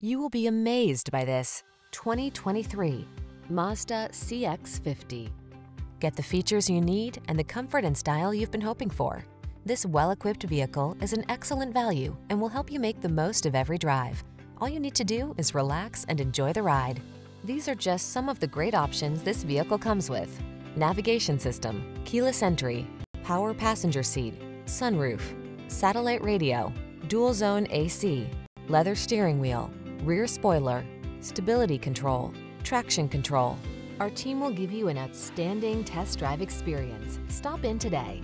You will be amazed by this 2023 Mazda CX-50. Get the features you need and the comfort and style you've been hoping for. This well-equipped vehicle is an excellent value and will help you make the most of every drive. All you need to do is relax and enjoy the ride. These are just some of the great options this vehicle comes with. Navigation system, keyless entry, power passenger seat, sunroof, satellite radio, dual zone AC, leather steering wheel, rear spoiler, stability control, traction control. Our team will give you an outstanding test drive experience. Stop in today.